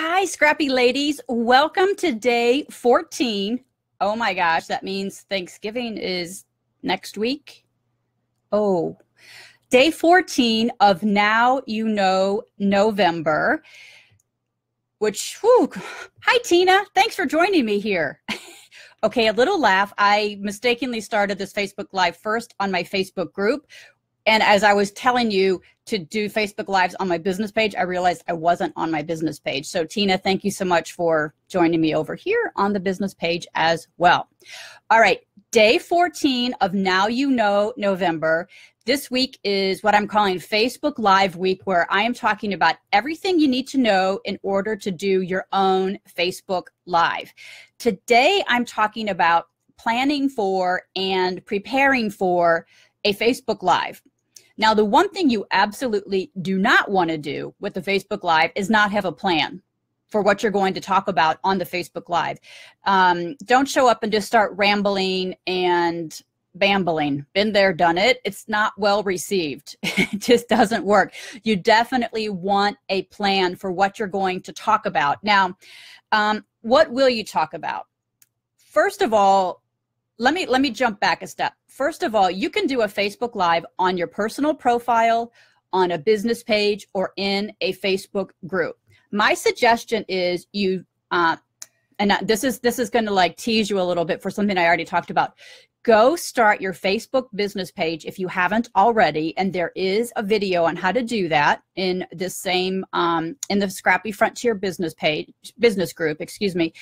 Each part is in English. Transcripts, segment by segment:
Hi, scrappy ladies. Welcome to day 14. Oh my gosh, that means Thanksgiving is next week. Oh, day 14 of Now You Know November, which, whew, hi, Tina. Thanks for joining me here. okay, a little laugh. I mistakenly started this Facebook Live first on my Facebook group and as I was telling you to do Facebook Lives on my business page, I realized I wasn't on my business page. So, Tina, thank you so much for joining me over here on the business page as well. All right, day 14 of Now You Know November. This week is what I'm calling Facebook Live week, where I am talking about everything you need to know in order to do your own Facebook Live. Today, I'm talking about planning for and preparing for a Facebook Live. Now, the one thing you absolutely do not want to do with the Facebook Live is not have a plan for what you're going to talk about on the Facebook Live. Um, don't show up and just start rambling and bambling. Been there, done it. It's not well received. it just doesn't work. You definitely want a plan for what you're going to talk about. Now, um, what will you talk about? First of all, let me let me jump back a step. First of all, you can do a Facebook Live on your personal profile, on a business page, or in a Facebook group. My suggestion is you, uh, and this is this is going to like tease you a little bit for something I already talked about. Go start your Facebook business page if you haven't already, and there is a video on how to do that in the same um, in the Scrappy Frontier business page business group. Excuse me,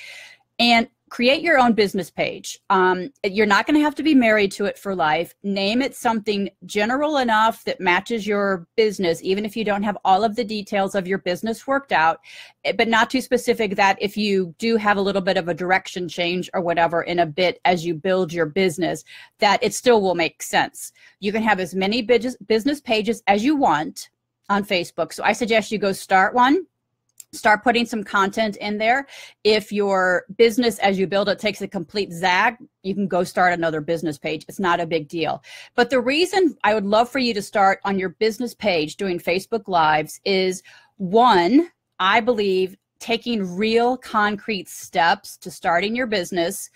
and create your own business page. Um, you're not going to have to be married to it for life. Name it something general enough that matches your business, even if you don't have all of the details of your business worked out, eh, but not too specific that if you do have a little bit of a direction change or whatever in a bit as you build your business, that it still will make sense. You can have as many business pages as you want on Facebook. So I suggest you go start one start putting some content in there. If your business as you build it takes a complete zag you can go start another business page. It's not a big deal. But the reason i would love for you to start on your business page doing facebook lives is one i believe taking real concrete steps to starting your business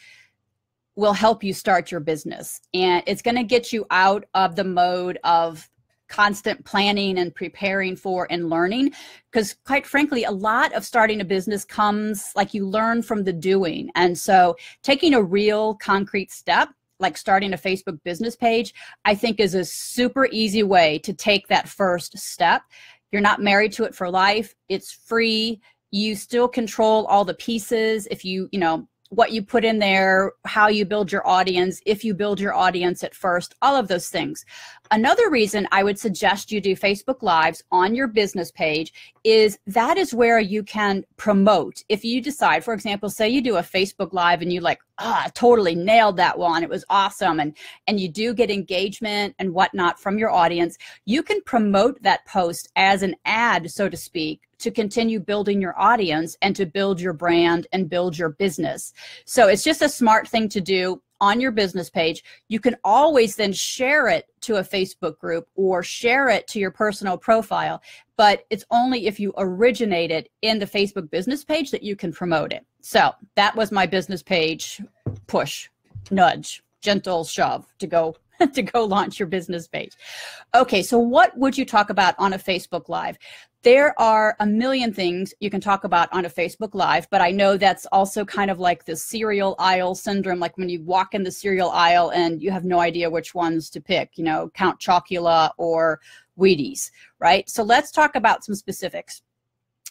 will help you start your business. And it's going to get you out of the mode of constant planning and preparing for and learning because quite frankly a lot of starting a business comes like you learn from the doing and so taking a real concrete step like starting a Facebook business page, I think is a super easy way to take that first step. You're not married to it for life. It's free. You still control all the pieces. If you, you know, what you put in there, how you build your audience, if you build your audience at first, all of those things. Another reason I would suggest you do Facebook Lives on your business page is that is where you can promote. If you decide, for example, say you do a Facebook Live and you like, ah, totally nailed that one. It was awesome. And, and you do get engagement and whatnot from your audience, you can promote that post as an ad, so to speak, to continue building your audience and to build your brand and build your business. So it's just a smart thing to do on your business page. You can always then share it to a Facebook group or share it to your personal profile, but it's only if you originate it in the Facebook business page that you can promote it. So that was my business page push, nudge, gentle shove to go to go launch your business page. Okay, so what would you talk about on a Facebook Live? There are a million things you can talk about on a Facebook Live, but I know that's also kind of like the cereal aisle syndrome, like when you walk in the cereal aisle and you have no idea which ones to pick, you know, Count Chocula or Wheaties, right? So let's talk about some specifics.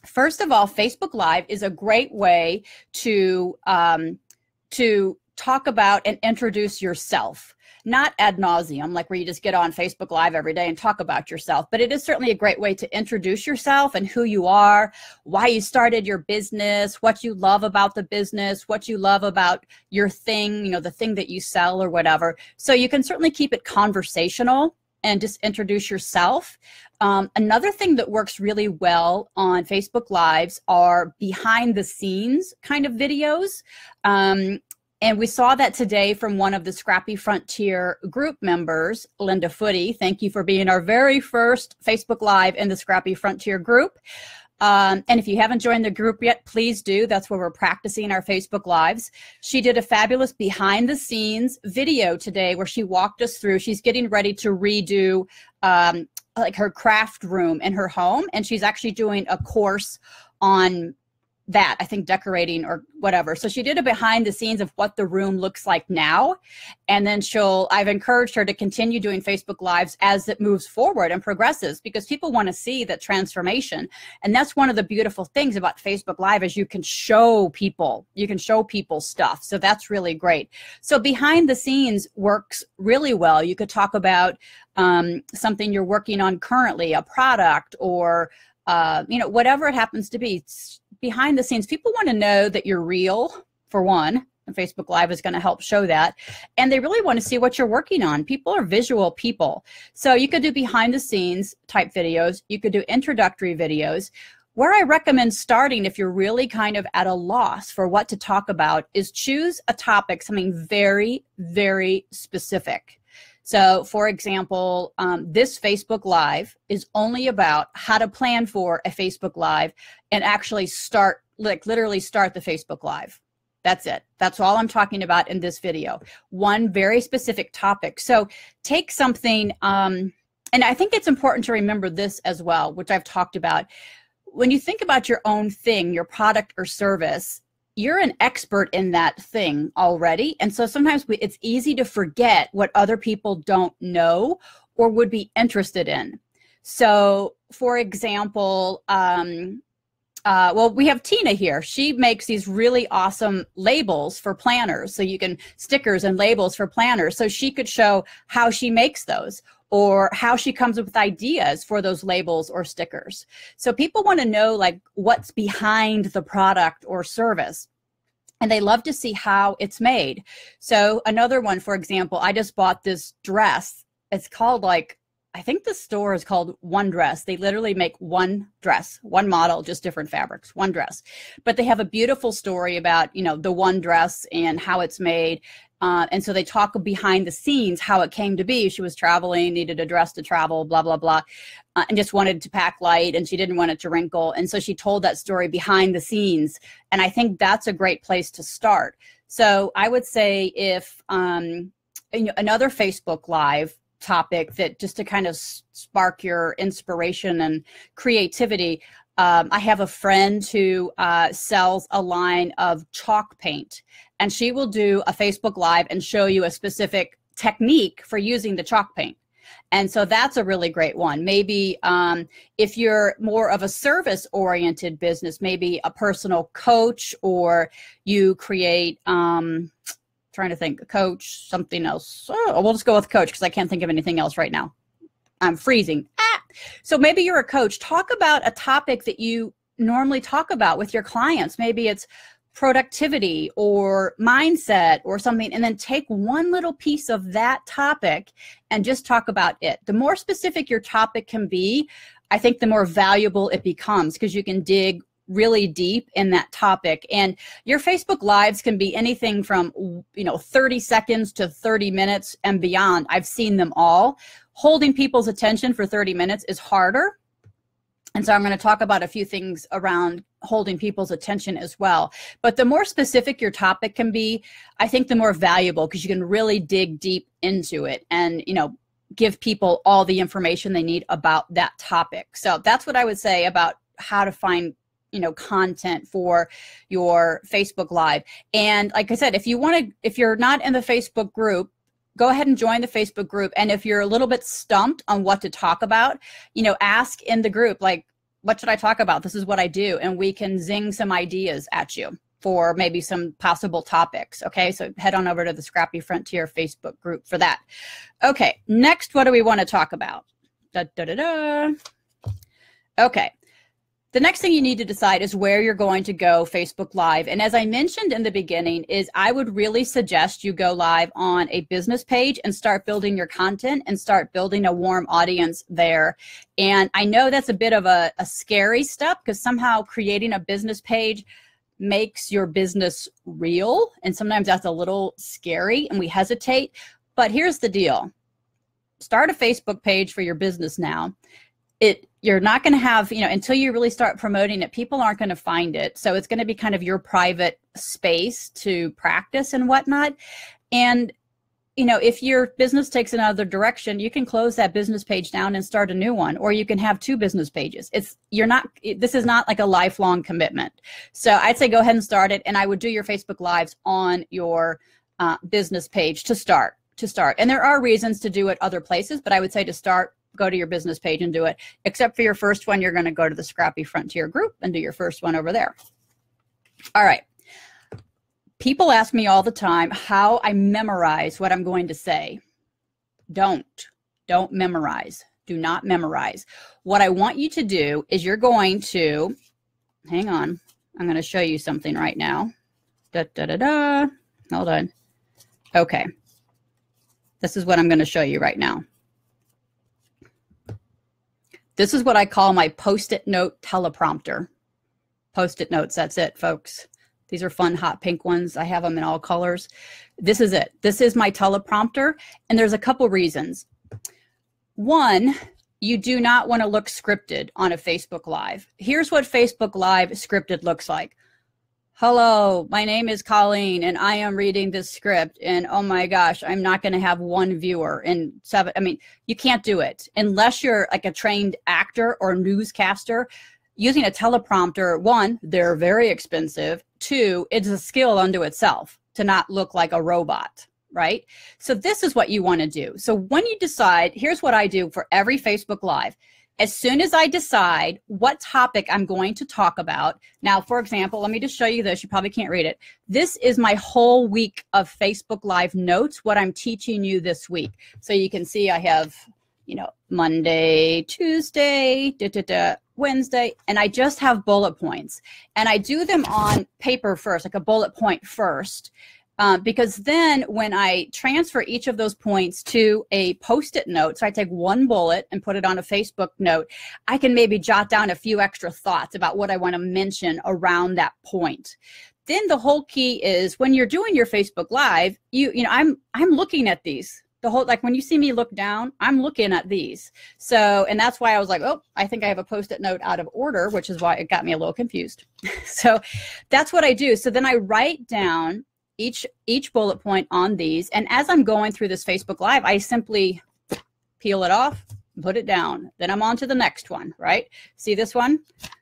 First of all, Facebook Live is a great way to um, to talk about and introduce yourself not ad nauseum, like where you just get on Facebook Live every day and talk about yourself, but it is certainly a great way to introduce yourself and who you are, why you started your business, what you love about the business, what you love about your thing, you know, the thing that you sell or whatever. So you can certainly keep it conversational and just introduce yourself. Um, another thing that works really well on Facebook Lives are behind the scenes kind of videos. Um, and we saw that today from one of the Scrappy Frontier group members, Linda Footy. Thank you for being our very first Facebook Live in the Scrappy Frontier group. Um, and if you haven't joined the group yet, please do. That's where we're practicing our Facebook Lives. She did a fabulous behind the scenes video today where she walked us through. She's getting ready to redo um, like her craft room in her home, and she's actually doing a course on that i think decorating or whatever. So she did a behind the scenes of what the room looks like now. And then she'll i've encouraged her to continue doing facebook lives as it moves forward and progresses because people want to see that transformation. And that's one of the beautiful things about facebook live is you can show people you can show people stuff. So that's really great. So behind the scenes works really well. You could talk about um, something you're working on currently a product or uh, you know whatever it happens to be behind the scenes, people want to know that you're real, for one. And Facebook Live is going to help show that. And they really want to see what you're working on. People are visual people. So you could do behind the scenes type videos, you could do introductory videos. Where I recommend starting if you're really kind of at a loss for what to talk about is choose a topic, something very, very specific. So, for example, um, this Facebook Live is only about how to plan for a Facebook Live and actually start, like literally start the Facebook Live. That's it. That's all I'm talking about in this video. One very specific topic. So, take something, um, and I think it's important to remember this as well, which I've talked about. When you think about your own thing, your product or service, you're an expert in that thing already. And so sometimes we, it's easy to forget what other people don't know or would be interested in. So, for example, um, uh, well, we have Tina here. She makes these really awesome labels for planners. So you can stickers and labels for planners. So she could show how she makes those or how she comes up with ideas for those labels or stickers. So people want to know like what's behind the product or service. And they love to see how it's made. So another one, for example, I just bought this dress. It's called like I think the store is called One Dress. They literally make one dress, one model, just different fabrics, one dress. But they have a beautiful story about, you know, the one dress and how it's made. Uh, and so they talk behind the scenes how it came to be. She was traveling, needed a dress to travel, blah, blah, blah, uh, and just wanted to pack light and she didn't want it to wrinkle. And so she told that story behind the scenes. And I think that's a great place to start. So I would say if um, another Facebook Live topic that just to kind of spark your inspiration and creativity. Um, I have a friend who uh, sells a line of chalk paint, and she will do a Facebook Live and show you a specific technique for using the chalk paint. And so that's a really great one. Maybe um, if you're more of a service oriented business, maybe a personal coach, or you create. Um, trying to think coach something else oh, we'll just go with coach because i can't think of anything else right now i'm freezing ah! so maybe you're a coach talk about a topic that you normally talk about with your clients maybe it's productivity or mindset or something and then take one little piece of that topic and just talk about it. The more specific your topic can be i think the more valuable it becomes because you can dig really deep in that topic. And your facebook lives can be anything from you know 30 seconds to 30 minutes and beyond. I've seen them all. Holding people's attention for 30 minutes is harder and so i'm going to talk about a few things around holding people's attention as well. But the more specific your topic can be i think the more valuable because you can really dig deep into it and you know give people all the information they need about that topic. So that's what i would say about how to find you know content for your facebook live. And like i said if you want to if you're not in the facebook group go ahead and join the facebook group. And if you're a little bit stumped on what to talk about you know ask in the group like what should i talk about? This is what i do. And we can zing some ideas at you for maybe some possible topics okay? So head on over to the scrappy frontier facebook group for that. Okay next what do we want to talk about? Da, da, da, da. okay the next thing you need to decide is where you're going to go Facebook Live. And as I mentioned in the beginning, is I would really suggest you go live on a business page and start building your content and start building a warm audience there. And I know that's a bit of a, a scary step because somehow creating a business page makes your business real. And sometimes that's a little scary and we hesitate. But here's the deal start a Facebook page for your business now it you're not going to have you know until you really start promoting it people aren't going to find it. So it's going to be kind of your private space to practice and whatnot. And you know if your business takes another direction you can close that business page down and start a new one or you can have two business pages. It's you're not this is not like a lifelong commitment. So i'd say go ahead and start it and i would do your facebook lives on your uh, business page to start to start. And there are reasons to do it other places but i would say to start go to your business page and do it. Except for your first one, you're going to go to the Scrappy Frontier group and do your first one over there. All right. People ask me all the time how I memorize what I'm going to say. Don't. Don't memorize. Do not memorize. What I want you to do is you're going to, hang on, I'm going to show you something right now. Da, da, da, da. Hold on. Okay. This is what I'm going to show you right now. This is what I call my post-it note teleprompter. Post-it notes, that's it, folks. These are fun hot pink ones. I have them in all colors. This is it. This is my teleprompter, and there's a couple reasons. One, you do not want to look scripted on a Facebook Live. Here's what Facebook Live scripted looks like. Hello, my name is Colleen and I am reading this script and oh my gosh, I'm not going to have one viewer in seven. I mean, you can't do it unless you're like a trained actor or newscaster. Using a teleprompter, one, they're very expensive. Two, it's a skill unto itself to not look like a robot, right? So this is what you want to do. So when you decide, here's what I do for every Facebook Live as soon as I decide what topic I'm going to talk about, now, for example, let me just show you this. You probably can't read it. This is my whole week of Facebook Live notes, what I'm teaching you this week. So you can see I have, you know, Monday, Tuesday, da, da, da, Wednesday, and I just have bullet points. And I do them on paper first, like a bullet point first. Um, because then when I transfer each of those points to a post-it note, so I take one bullet and put it on a Facebook note, I can maybe jot down a few extra thoughts about what I want to mention around that point. Then the whole key is when you're doing your Facebook Live, you you know I'm I'm looking at these. The whole like when you see me look down i'm looking at these. So and that's why i was like oh i think i have a post-it note out of order which is why it got me a little confused. So that's what i do. So then i write down each each bullet point on these. And as I'm going through this Facebook Live, I simply peel it off, put it down. Then I'm on to the next one, right? See this one?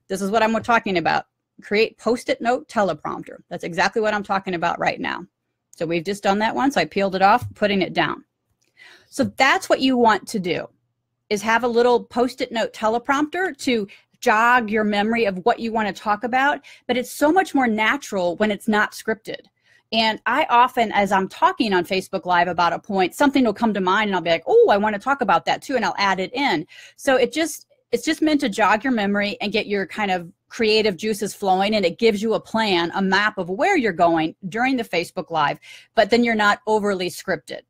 This is what I'm talking about. Create post-it note teleprompter. That's exactly what I'm talking about right now. So we've just done that one. So I peeled it off, putting it down. So that's what you want to do is have a little post-it note teleprompter to jog your memory of what you want to talk about. But it's so much more natural when it's not scripted. And I often, as I'm talking on Facebook Live about a point, something will come to mind and I'll be like, oh, I want to talk about that too. And I'll add it in. So it just, it's just meant to jog your memory and get your kind of creative juices flowing and it gives you a plan, a map of where you're going during the Facebook Live, but then you're not overly scripted.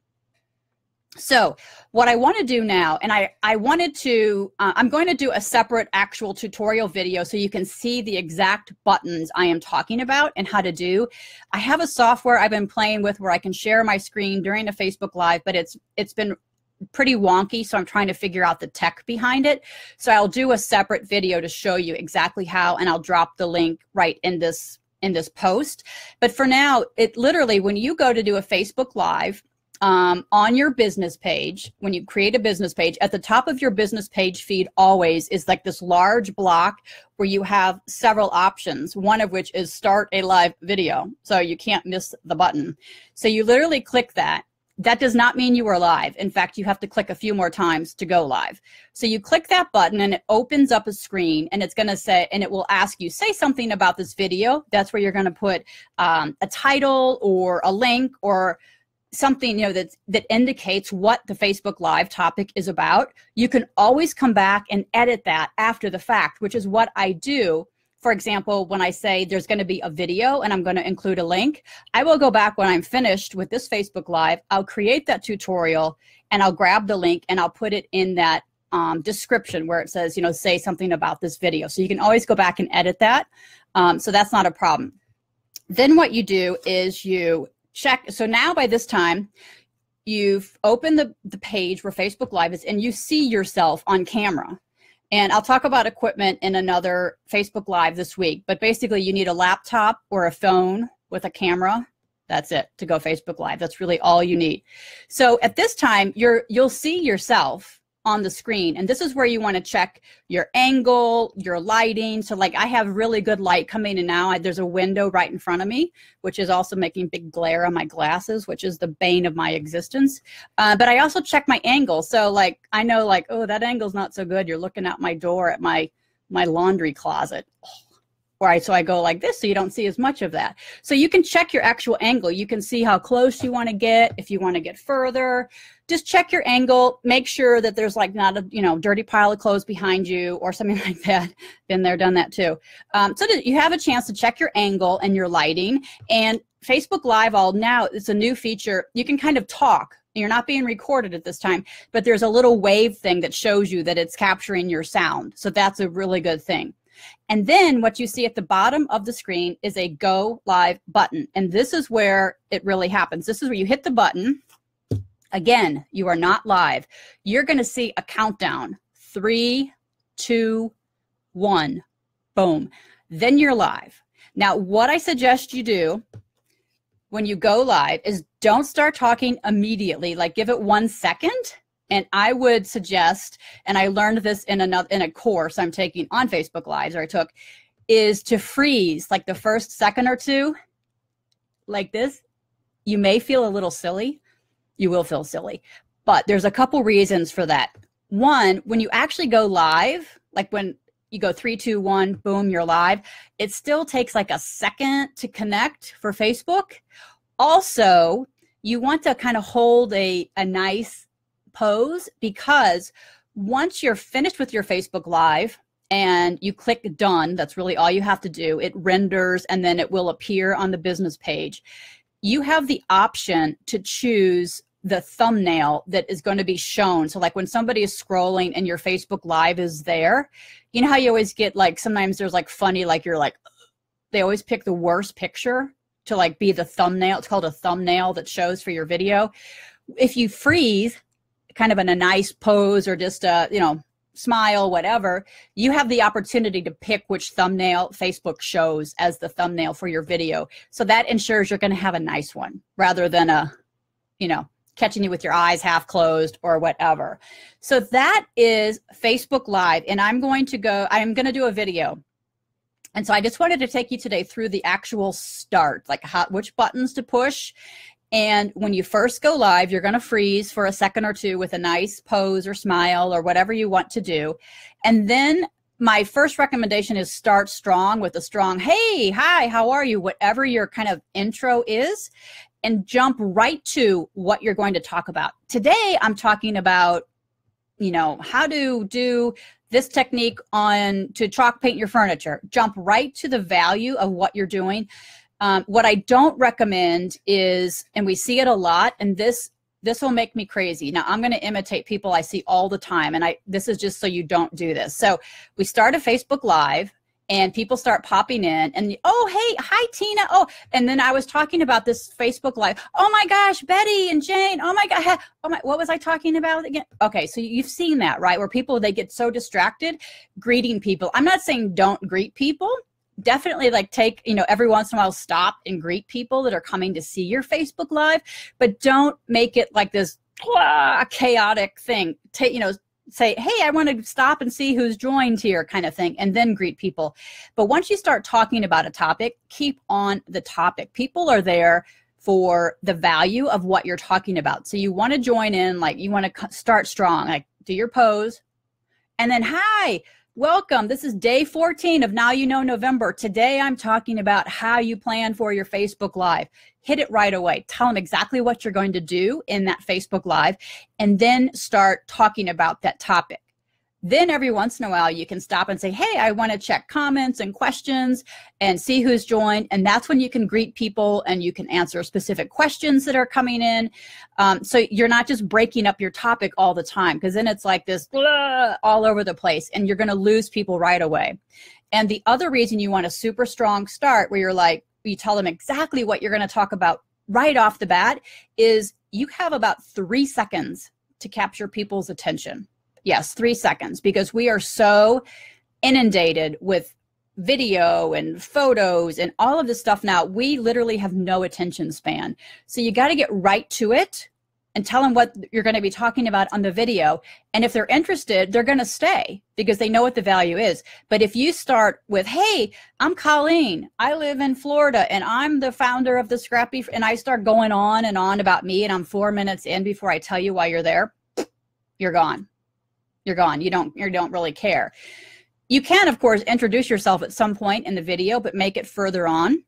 So what I want to do now, and I, I wanted to, uh, I'm going to do a separate actual tutorial video so you can see the exact buttons I am talking about and how to do. I have a software I've been playing with where I can share my screen during a Facebook Live, but it's it's been pretty wonky, so I'm trying to figure out the tech behind it. So I'll do a separate video to show you exactly how, and I'll drop the link right in this in this post. But for now, it literally, when you go to do a Facebook Live, um, on your business page, when you create a business page, at the top of your business page feed always is like this large block where you have several options, one of which is start a live video. So you can't miss the button. So you literally click that. That does not mean you are live. In fact, you have to click a few more times to go live. So you click that button and it opens up a screen and it's going to say, and it will ask you, say something about this video. That's where you're going to put um, a title or a link or something you know that that indicates what the Facebook live topic is about you can always come back and edit that after the fact which is what I do. For example when I say there's going to be a video and I'm going to include a link I will go back when I'm finished with this Facebook live I'll create that tutorial and I'll grab the link and I'll put it in that um, description where it says you know say something about this video. So you can always go back and edit that um, so that's not a problem. Then what you do is you check. So now by this time, you've opened the, the page where Facebook Live is and you see yourself on camera. And I'll talk about equipment in another Facebook Live this week. But basically, you need a laptop or a phone with a camera. That's it to go Facebook Live. That's really all you need. So at this time, you're you'll see yourself on the screen. And this is where you want to check your angle, your lighting. So like I have really good light coming in now. I, there's a window right in front of me, which is also making big glare on my glasses, which is the bane of my existence. Uh, but I also check my angle. So like I know like, oh, that angle's not so good. You're looking out my door at my my laundry closet. Oh right? So I go like this so you don't see as much of that. So you can check your actual angle. You can see how close you want to get, if you want to get further. Just check your angle. Make sure that there's like not a you know dirty pile of clothes behind you or something like that. Been there, done that too. Um, so that you have a chance to check your angle and your lighting. And Facebook Live all now it's a new feature. You can kind of talk you're not being recorded at this time, but there's a little wave thing that shows you that it's capturing your sound. So that's a really good thing. And then what you see at the bottom of the screen is a go live button. And this is where it really happens. This is where you hit the button. Again, you are not live. You're going to see a countdown three, two, one, boom. Then you're live. Now, what I suggest you do when you go live is don't start talking immediately. Like give it one second and I would suggest, and I learned this in another in a course I'm taking on Facebook Lives, or I took, is to freeze like the first second or two, like this. You may feel a little silly. You will feel silly, but there's a couple reasons for that. One, when you actually go live, like when you go three, two, one, boom, you're live. It still takes like a second to connect for Facebook. Also, you want to kind of hold a, a nice pose because once you're finished with your Facebook Live and you click done, that's really all you have to do. It renders and then it will appear on the business page. You have the option to choose the thumbnail that is going to be shown. So, like when somebody is scrolling and your Facebook Live is there, you know how you always get like sometimes there's like funny, like you're like, they always pick the worst picture to like be the thumbnail. It's called a thumbnail that shows for your video. If you freeze, kind of in a nice pose or just a, you know, smile, whatever, you have the opportunity to pick which thumbnail Facebook shows as the thumbnail for your video. So that ensures you're going to have a nice one rather than a, you know, catching you with your eyes half closed or whatever. So that is Facebook Live. And I'm going to go, I'm going to do a video. And so I just wanted to take you today through the actual start, like how, which buttons to push and when you first go live, you're going to freeze for a second or two with a nice pose or smile or whatever you want to do. And then my first recommendation is start strong with a strong, hey, hi, how are you? Whatever your kind of intro is, and jump right to what you're going to talk about. Today, I'm talking about, you know, how to do this technique on to chalk paint your furniture. Jump right to the value of what you're doing um, what I don't recommend is, and we see it a lot, and this this will make me crazy. Now I'm going to imitate people I see all the time, and I this is just so you don't do this. So we start a Facebook Live, and people start popping in, and oh hey hi Tina oh, and then I was talking about this Facebook Live. Oh my gosh, Betty and Jane. Oh my god, oh my what was I talking about again? Okay, so you've seen that right, where people they get so distracted greeting people. I'm not saying don't greet people definitely like take you know every once in a while stop and greet people that are coming to see your facebook live but don't make it like this chaotic thing. Take you know say hey i want to stop and see who's joined here kind of thing and then greet people. But once you start talking about a topic keep on the topic. People are there for the value of what you're talking about. So you want to join in like you want to start strong like do your pose and then hi Welcome. This is day 14 of Now You Know November. Today I'm talking about how you plan for your Facebook Live. Hit it right away. Tell them exactly what you're going to do in that Facebook Live and then start talking about that topic. Then every once in a while, you can stop and say, Hey, I want to check comments and questions and see who's joined. And that's when you can greet people and you can answer specific questions that are coming in. Um, so you're not just breaking up your topic all the time because then it's like this all over the place and you're going to lose people right away. And the other reason you want a super strong start where you're like, you tell them exactly what you're going to talk about right off the bat is you have about three seconds to capture people's attention Yes, three seconds because we are so inundated with video and photos and all of this stuff now. We literally have no attention span. So you got to get right to it and tell them what you're going to be talking about on the video. And if they're interested, they're going to stay because they know what the value is. But if you start with, hey, I'm Colleen, I live in Florida, and I'm the founder of the Scrappy, and I start going on and on about me, and I'm four minutes in before I tell you why you're there, you're gone. You're gone. You don't you don't really care. You can, of course, introduce yourself at some point in the video, but make it further on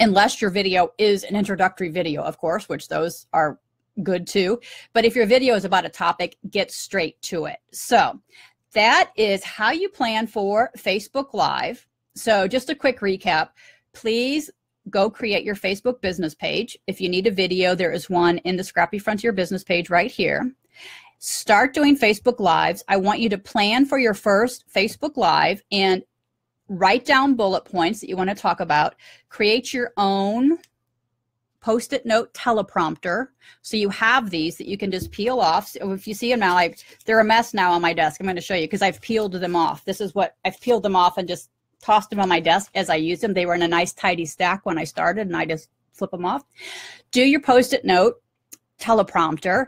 unless your video is an introductory video, of course, which those are good too. But if your video is about a topic, get straight to it. So that is how you plan for Facebook Live. So just a quick recap. Please go create your Facebook business page. If you need a video, there is one in the Scrappy Frontier business page right here. Start doing Facebook Lives. I want you to plan for your first Facebook Live and write down bullet points that you want to talk about. Create your own post-it note teleprompter. So you have these that you can just peel off. So if you see them now, I, they're a mess now on my desk. I'm going to show you because I've peeled them off. This is what I've peeled them off and just tossed them on my desk as I used them. They were in a nice tidy stack when I started and I just flip them off. Do your post-it note teleprompter.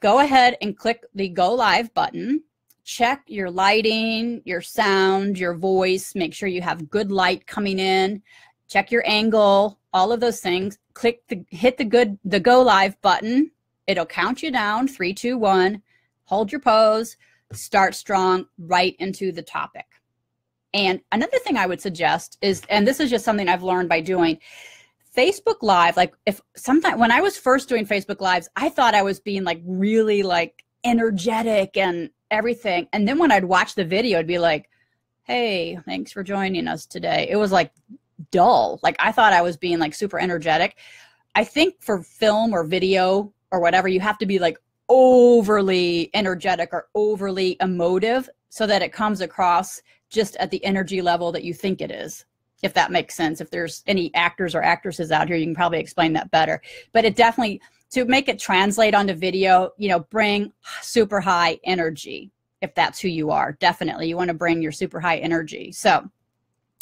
Go ahead and click the go live button. Check your lighting, your sound, your voice. Make sure you have good light coming in. Check your angle, all of those things click the hit the good the go live button. It'll count you down three, two, one. Hold your pose. Start strong right into the topic. And another thing I would suggest is, and this is just something I've learned by doing Facebook Live. Like if sometimes when I was first doing Facebook Lives, I thought I was being like really like energetic and everything. And then when I'd watch the video, I'd be like, hey, thanks for joining us today. It was like dull. Like I thought I was being like super energetic. I think for film or video or whatever, you have to be like overly energetic or overly emotive so that it comes across just at the energy level that you think it is. If that makes sense. If there's any actors or actresses out here, you can probably explain that better. But it definitely to make it translate onto video, you know, bring super high energy if that's who you are. Definitely. You want to bring your super high energy. So,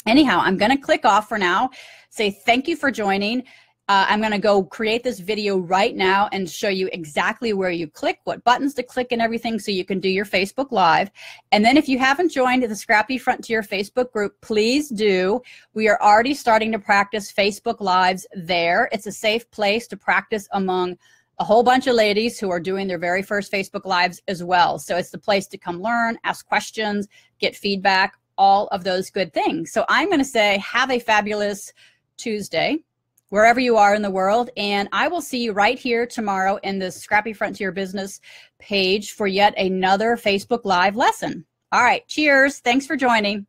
anyhow, I'm going to click off for now, say thank you for joining. Uh, I'm going to go create this video right now and show you exactly where you click, what buttons to click and everything so you can do your Facebook Live. And then if you haven't joined the Scrappy Frontier Facebook group, please do. We are already starting to practice Facebook Lives there. It's a safe place to practice among a whole bunch of ladies who are doing their very first Facebook Lives as well. So it's the place to come learn, ask questions, get feedback, all of those good things. So I'm going to say, have a fabulous Tuesday, wherever you are in the world. And I will see you right here tomorrow in the Scrappy Frontier Business page for yet another Facebook Live lesson. All right. Cheers. Thanks for joining.